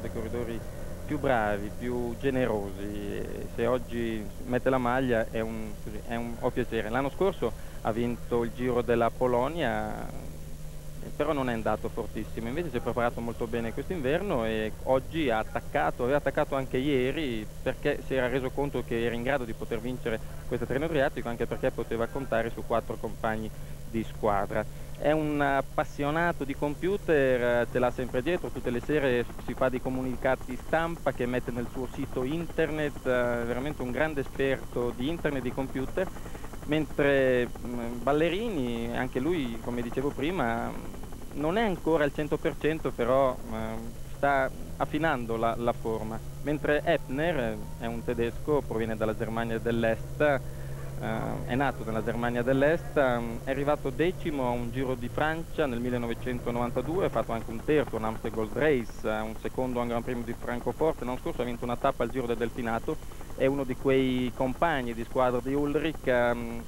dei corridori più bravi, più generosi. Se oggi mette la maglia è un, è un ho piacere. L'anno scorso ha vinto il Giro della Polonia, però non è andato fortissimo. Invece si è preparato molto bene quest'inverno e oggi ha attaccato, aveva attaccato anche ieri perché si era reso conto che era in grado di poter vincere questo treno adriatico anche perché poteva contare su quattro compagni di squadra. È un appassionato di computer, ce l'ha sempre dietro, tutte le sere si fa dei comunicati stampa che mette nel suo sito internet, è veramente un grande esperto di internet e di computer, mentre Ballerini, anche lui come dicevo prima, non è ancora al 100% però sta affinando la, la forma, mentre Eppner è un tedesco, proviene dalla Germania dell'Est, Uh, è nato nella Germania dell'Est, um, è arrivato decimo a un Giro di Francia nel 1992, ha fatto anche un terzo un Amstel Gold Race, uh, un secondo a un Gran Premio di Francoforte, l'anno scorso ha vinto una tappa al Giro del Delfinato, è uno di quei compagni di squadra di Ulrich um,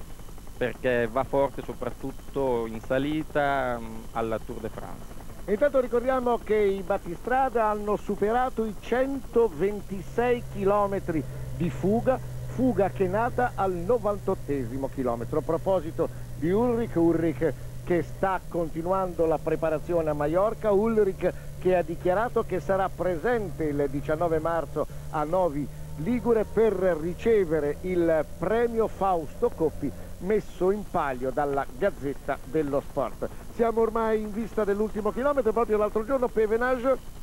perché va forte soprattutto in salita um, alla Tour de France. Intanto ricordiamo che i battistrada hanno superato i 126 km di fuga fuga che è nata al 98 chilometro. A proposito di Ulrich, Ulrich che sta continuando la preparazione a Mallorca, Ulrich che ha dichiarato che sarà presente il 19 marzo a Novi Ligure per ricevere il premio Fausto Coppi messo in palio dalla Gazzetta dello Sport. Siamo ormai in vista dell'ultimo chilometro, proprio l'altro giorno Pevenage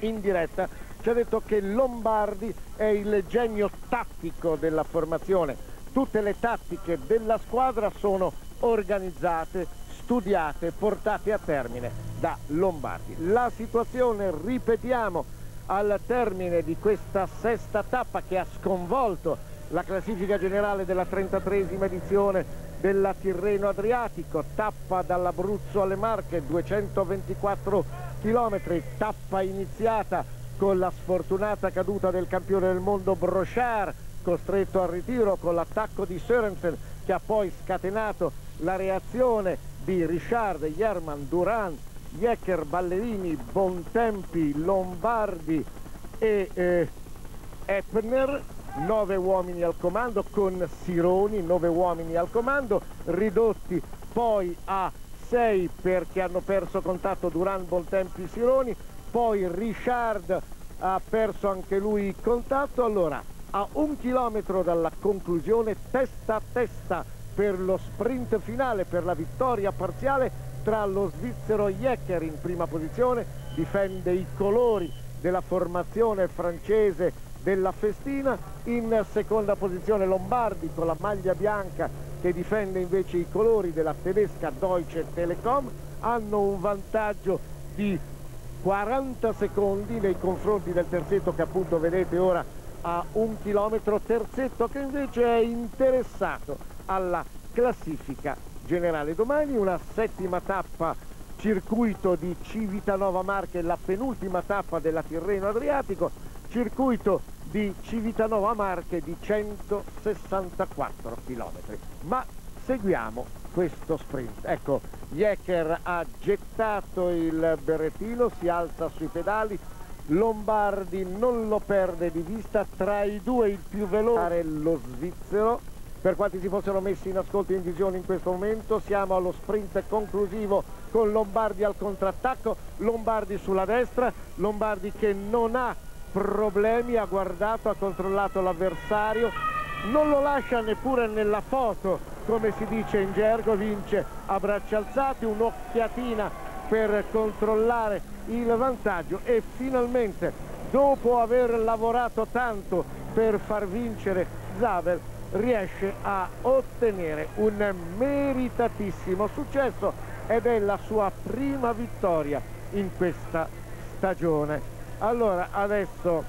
in diretta ci ha detto che Lombardi è il genio tattico della formazione. Tutte le tattiche della squadra sono organizzate, studiate, portate a termine da Lombardi. La situazione, ripetiamo, al termine di questa sesta tappa che ha sconvolto la classifica generale della 33esima edizione della Tirreno Adriatico, tappa dall'Abruzzo alle Marche, 224 km, tappa iniziata con la sfortunata caduta del campione del mondo Brochard costretto al ritiro con l'attacco di Sørensen che ha poi scatenato la reazione di Richard, Jerman, Duran, Jecker, Ballerini, Bontempi, Lombardi e eh, Eppner nove uomini al comando con Sironi, nove uomini al comando ridotti poi a sei perché hanno perso contatto Duran, Bontempi, Sironi poi Richard ha perso anche lui contatto, allora a un chilometro dalla conclusione testa a testa per lo sprint finale, per la vittoria parziale tra lo svizzero Jecker in prima posizione, difende i colori della formazione francese della Festina, in seconda posizione Lombardi con la maglia bianca che difende invece i colori della tedesca Deutsche Telekom, hanno un vantaggio di 40 secondi nei confronti del terzetto che appunto vedete ora a un chilometro, terzetto che invece è interessato alla classifica generale. Domani una settima tappa circuito di Civitanova Marche, la penultima tappa della Tirreno Adriatico, circuito di Civitanova Marche di 164 km. Ma seguiamo questo sprint. Ecco, Jecker ha gettato il berrettino, si alza sui pedali, Lombardi non lo perde di vista, tra i due il più veloce lo svizzero, per quanti si fossero messi in ascolto in visione in questo momento, siamo allo sprint conclusivo con Lombardi al contrattacco, Lombardi sulla destra, Lombardi che non ha problemi, ha guardato, ha controllato l'avversario, non lo lascia neppure nella foto come si dice in gergo, vince a braccia alzate, un'occhiatina per controllare il vantaggio e finalmente dopo aver lavorato tanto per far vincere Zabel riesce a ottenere un meritatissimo successo ed è la sua prima vittoria in questa stagione. Allora adesso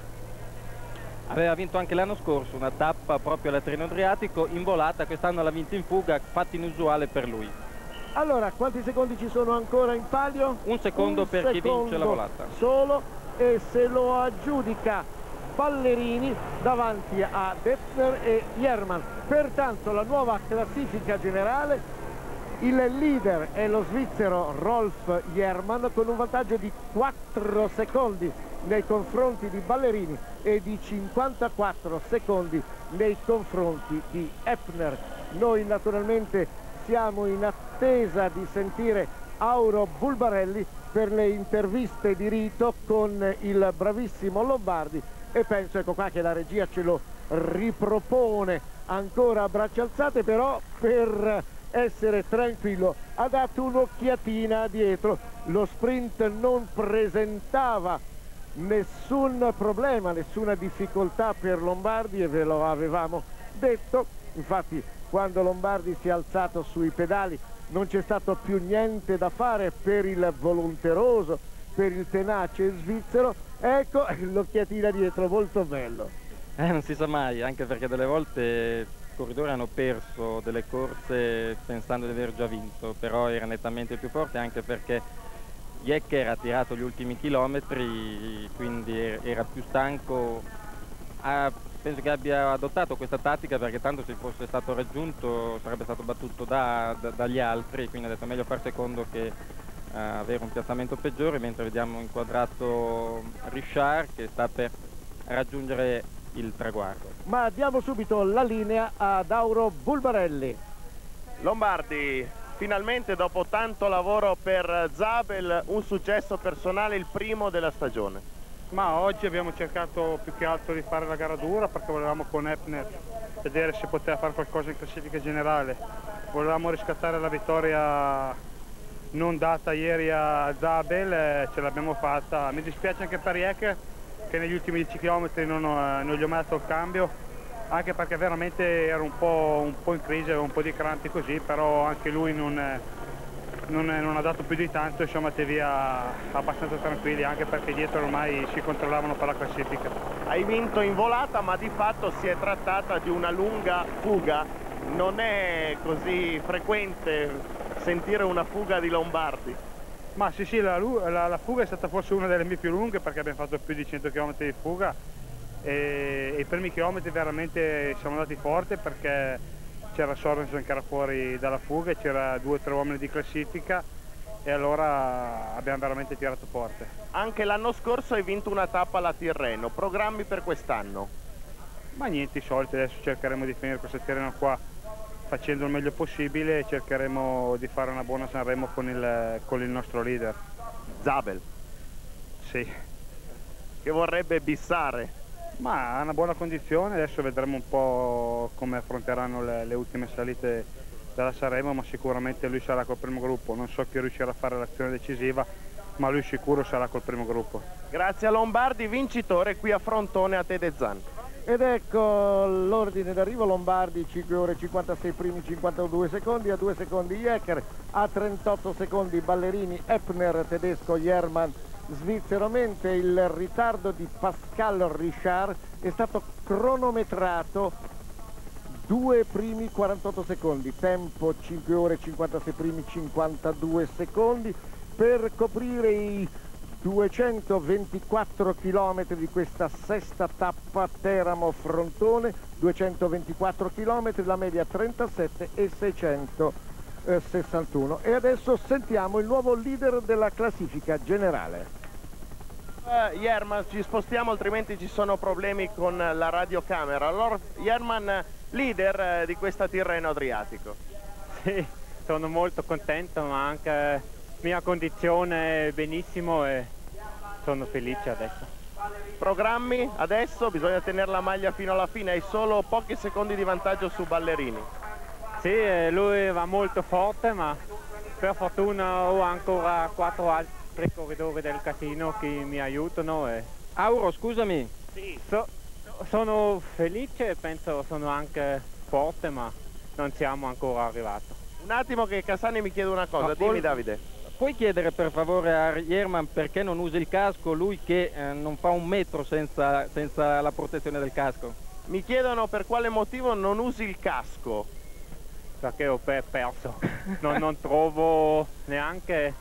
aveva vinto anche l'anno scorso una tappa proprio alla Treno Adriatico in volata, quest'anno l'ha vinta in fuga, fatto inusuale per lui. Allora, quanti secondi ci sono ancora in palio? Un secondo Un per secondo chi vince la volata. Solo e se lo aggiudica Ballerini davanti a Deppner e Jerman. Pertanto la nuova classifica generale il leader è lo svizzero Rolf Jerman con un vantaggio di 4 secondi nei confronti di Ballerini e di 54 secondi nei confronti di Epner. Noi naturalmente siamo in attesa di sentire Auro Bulbarelli per le interviste di rito con il bravissimo Lombardi e penso ecco qua che la regia ce lo ripropone ancora a braccia alzate però per essere tranquillo ha dato un'occhiatina dietro lo sprint non presentava nessun problema nessuna difficoltà per Lombardi e ve lo avevamo detto. Infatti quando Lombardi si è alzato sui pedali non c'è stato più niente da fare per il volonteroso per il tenace svizzero. Ecco l'occhiatina dietro molto bello. Eh, non si sa mai anche perché delle volte corridori hanno perso delle corse pensando di aver già vinto, però era nettamente più forte anche perché Jecker ha tirato gli ultimi chilometri, quindi era più stanco. Ha, penso che abbia adottato questa tattica perché tanto se fosse stato raggiunto sarebbe stato battuto da, da, dagli altri, quindi ha detto meglio far secondo che uh, avere un piazzamento peggiore, mentre vediamo inquadrato Richard che sta per raggiungere il traguardo. Ma diamo subito la linea ad Auro Bulbarelli. Lombardi, finalmente dopo tanto lavoro per Zabel, un successo personale, il primo della stagione. Ma oggi abbiamo cercato più che altro di fare la gara dura perché volevamo con Epner vedere se poteva fare qualcosa in classifica generale. Volevamo riscattare la vittoria non data ieri a Zabel, e ce l'abbiamo fatta. Mi dispiace anche per Iecker che negli ultimi 10 km non, ho, non gli ho dato il cambio anche perché veramente era un po', un po in crisi, aveva un po' di crampi così, però anche lui non, non, non, ha dato più di tanto e siamo andati via abbastanza tranquilli, anche perché dietro ormai si controllavano per la classifica. Hai vinto in volata, ma di fatto si è trattata di una lunga fuga. Non è così frequente sentire una fuga di Lombardi. Ma sì, sì, la, la, la, fuga è stata forse una delle mie più lunghe perché abbiamo fatto più di 100 km di fuga e, e i primi chilometri veramente siamo andati forte perché c'era Sorensen che era fuori dalla fuga, c'era due o tre uomini di classifica e allora abbiamo veramente tirato forte. Anche l'anno scorso hai vinto una tappa alla Tirreno, programmi per quest'anno? Ma niente, i soliti, adesso cercheremo di finire questo Tirreno qua facendo il meglio possibile e cercheremo di fare una buona Sanremo con il, con il nostro leader. Zabel? Sì. Che vorrebbe bissare? Ma ha una buona condizione, adesso vedremo un po' come affronteranno le, le ultime salite della Sanremo, ma sicuramente lui sarà col primo gruppo. Non so chi riuscirà a fare l'azione decisiva, ma lui sicuro sarà col primo gruppo. Grazie a Lombardi, vincitore qui a Frontone a Tedezan. Ed ecco l'ordine d'arrivo Lombardi 5 ore 56 primi 52 secondi, a 2 secondi Jecker, a 38 secondi Ballerini, Epner tedesco, Jerman svizzero, mentre il ritardo di Pascal Richard è stato cronometrato 2 primi 48 secondi, tempo 5 ore 56 primi 52 secondi per coprire i 224 km di questa sesta tappa Teramo-Frontone, 224 km, la media 37 e 661. E adesso sentiamo il nuovo leader della classifica generale. Jerman, ci spostiamo altrimenti ci sono problemi con la radiocamera. Allora, Jerman, leader uh, di questa Tirreno Adriatico. Sì, sono molto contento, ma anche mia condizione benissimo e sono felice adesso. Programmi adesso? Bisogna tenere la maglia fino alla fine, hai solo pochi secondi di vantaggio su Ballerini. Sì, eh, lui va molto forte ma per fortuna ho ancora quattro altri corridori del casino che mi aiutano. E... Auro, scusami. Sì. So, sono felice e penso sono anche forte ma non siamo ancora arrivati. Un attimo che Cassani mi chiede una cosa, ma dimmi Davide puoi chiedere per favore a Jerman perché non usa il casco, lui che eh, non fa un metro senza, senza, la protezione del casco? Mi chiedono per quale motivo non usi il casco. Perché ho perso, non, non trovo neanche,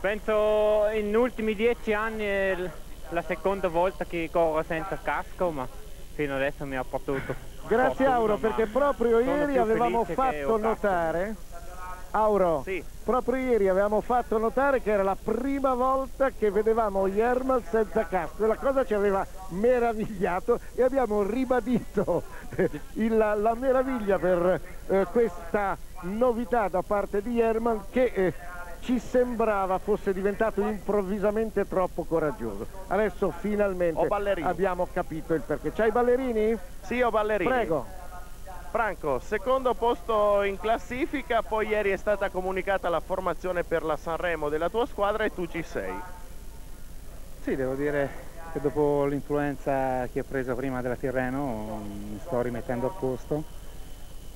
penso in ultimi dieci anni è la seconda volta che corro senza casco, ma fino adesso mi ha portato Grazie Auro, perché proprio ieri avevamo fatto notare Auro, Sì. proprio ieri avevamo fatto notare che era la prima volta che vedevamo Yermal senza casco e la cosa ci aveva meravigliato e abbiamo ribadito il- la, la meraviglia per eh, questa novità da parte di Yermal che eh, ci sembrava fosse diventato improvvisamente troppo coraggioso. Adesso finalmente abbiamo capito il perché. C'hai i ballerini? Sì, ho ballerini. Prego. Franco, secondo posto in classifica, poi ieri è stata comunicata la formazione per la Sanremo della tua squadra e tu ci sei. Sì, devo dire che dopo l'influenza che ho preso prima della Tirreno mi sto rimettendo a posto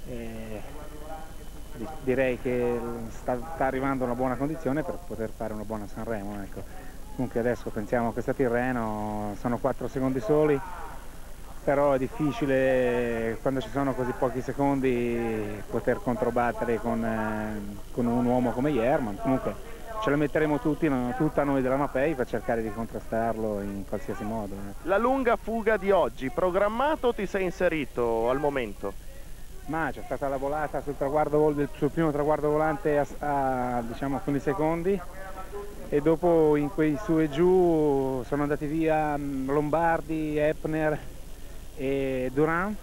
e direi che sta, sta arrivando una buona condizione per poter fare una buona Sanremo. Ecco. Comunque adesso pensiamo a questa Tirreno, sono 4 secondi soli, però è difficile quando ci sono così pochi secondi poter controbattere con, eh, con un uomo come Yerman. Comunque ce la metteremo tutti, tutta noi della Mapei per cercare di contrastarlo in qualsiasi modo. eh. La lunga fuga di oggi, programmato o ti sei inserito al momento? Ma c'è stata la volata sul, traguardo sul primo traguardo volante a, a, diciamo, alcuni secondi e dopo in quei su e giù sono andati via mh, Lombardi, Epner e Duran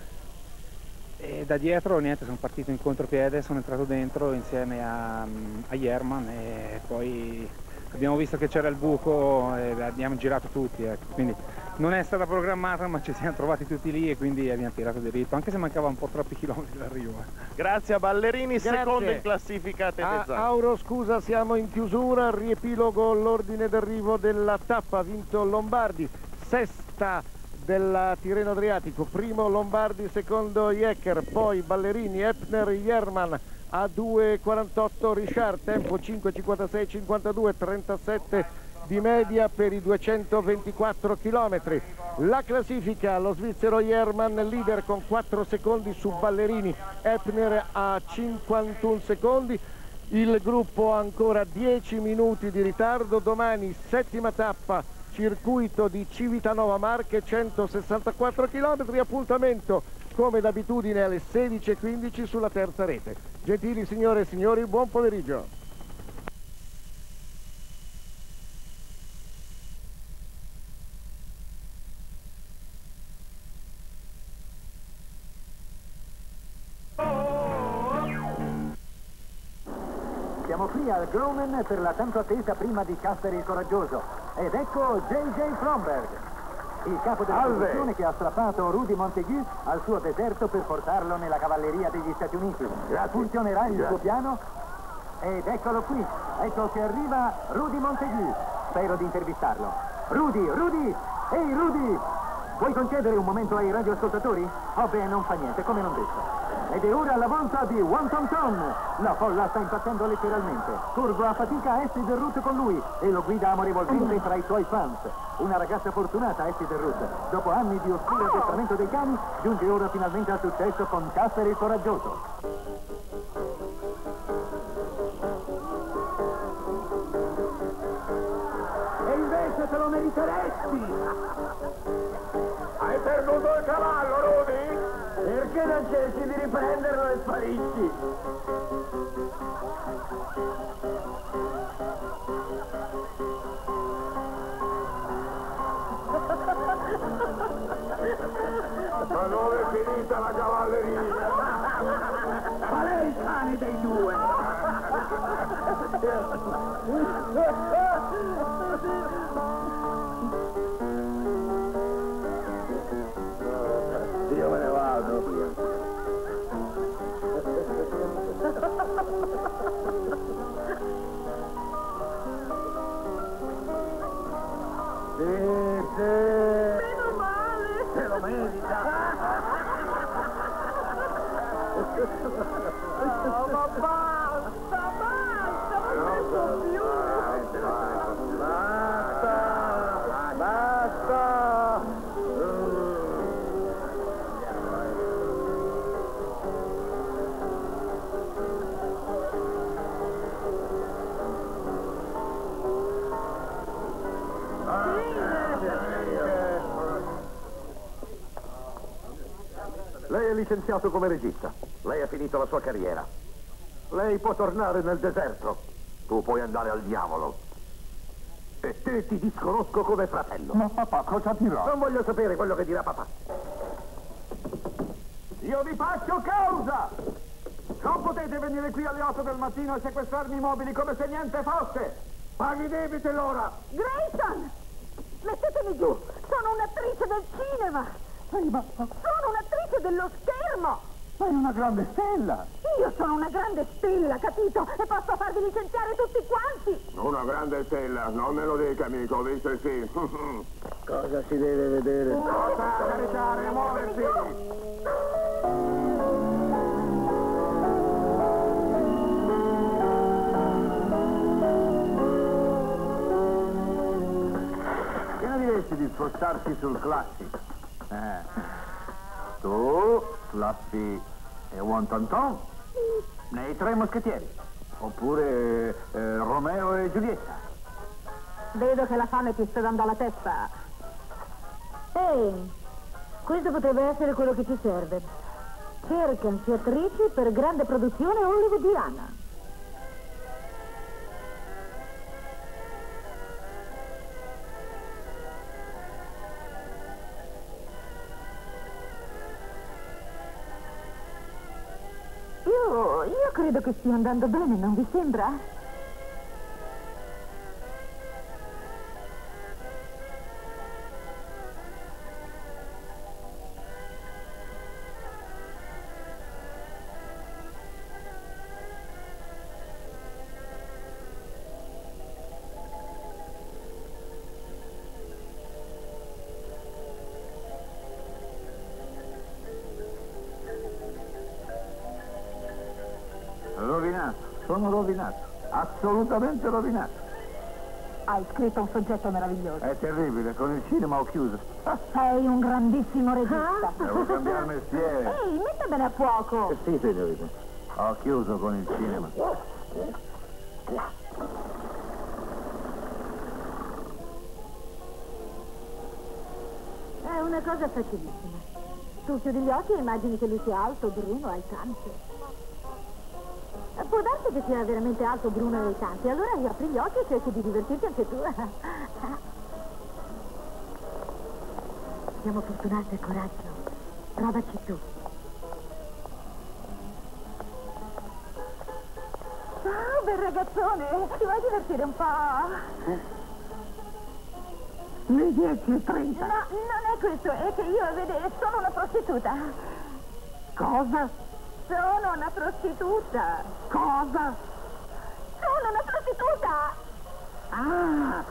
e da dietro niente sono partito in contropiede, sono entrato dentro insieme a, mh, a Yerman e poi abbiamo visto che c'era il buco e abbiamo girato tutti, ecco. quindi non è stata programmata ma ci siamo trovati tutti lì e quindi abbiamo tirato diritto, anche se mancava un po' troppi chilometri d'arrivo. eh. Grazie a Ballerini, Grazie. secondo in classifica Ah, Tedezzani. Auro, scusa, siamo in chiusura, riepilogo l'ordine d'arrivo della tappa, ha vinto Lombardi, sesta della Tirreno Adriatico, primo Lombardi, secondo Jecker, poi Ballerini, Epner, Yerman a 2.48 Richard, tempo 5.56, 52, 37 di media per i 224 km. La classifica, lo svizzero Jerman leader con 4 secondi su Ballerini, Epner a 51 secondi, il gruppo ha ancora 10 minuti di ritardo, domani settima tappa, circuito di Civitanova Marche, 164 km, appuntamento come d'abitudine alle 16.15 sulla terza rete. Gentili signore e signori, buon pomeriggio. Siamo qui al Gromen per la tanto attesa prima di Casper il Coraggioso. Ed ecco J.J. Fromberg, il capo della produzione che ha strappato Rudy Montague al suo deserto per portarlo nella cavalleria degli Stati Uniti. Funzionerà il suo piano? Ed eccolo qui, ecco che arriva Rudy Montague. Spero di intervistarlo. Rudy, Rudy! Ehi Rudy! Vuoi concedere un momento ai radioascoltatori? Oh beh, non fa niente, come non detto. Ed è ora la volta di One Tom. La folla sta impazzendo letteralmente. Curva a fatica Essie Derrut con lui e lo guida amorevolmente tra i suoi fans. Una ragazza fortunata Essie Derrut. Dopo anni di oscuro addestramento dei cani, giunge ora finalmente al successo con Casper il Coraggioso. E invece te lo meriteresti! Hai perduto il cavallo, Rudy? Perché non cerchi di riprenderlo e sparisci? Ma dove è finita la cavalleria? Qual è il cane dei due? Meno male. Se lo merita. Licenziato come regista. Lei ha finito la sua carriera. Lei può tornare nel deserto. Tu puoi andare al diavolo. E te ti disconosco come fratello. Ma papà, cosa dirà? Non voglio sapere quello che dirà papà. Io vi faccio causa! Non potete venire qui alle 8 del mattino e sequestrarmi i mobili come se niente fosse! Paghi i debiti allora! Grayson! Mettetemi giù! Sono un'attrice del cinema! Sono un'attrice dello schermo! Ma è una grande stella! Io sono una grande stella, capito? E posso farvi licenziare tutti quanti! Una grande stella, non me lo dica amico, visto sì. Cosa si deve vedere? Cosa caricare, muoversi! Che ne diresti di spostarsi sul Classic? Eh. Tu, Fluffy e Wontonton, nei tre moschettieri. Oppure eh, Romeo e Giulietta. Vedo che la fame ti sta dando alla testa. Ehi, questo potrebbe essere quello che ci serve. Cercansi attrici per grande produzione hollywoodiana. Credo che stia andando bene, non vi sembra? Assolutamente rovinato. Hai scritto un soggetto meraviglioso. È terribile, con il cinema ho chiuso. Sei un grandissimo regista. Devo cambiare mestiere. Ehi, metta bene a fuoco. Eh sì, signorina. Ho chiuso con il cinema. È una cosa facilissima. Tu chiudi gli occhi e immagini che lui sia alto, bruno, altante. Può darsi che sia veramente alto, bruno e altante. Allora riapri gli occhi e cerchi di divertirti anche tu. Siamo fortunate, coraggio. Provaci tu. Oh, bel ragazzone, ti vuoi divertire un po'? Le 10 e No, 30. non è questo, è che io, vede, sono una prostituta. Cosa? Sono una prostituta. Cosa? Sono una prostituta. Ah!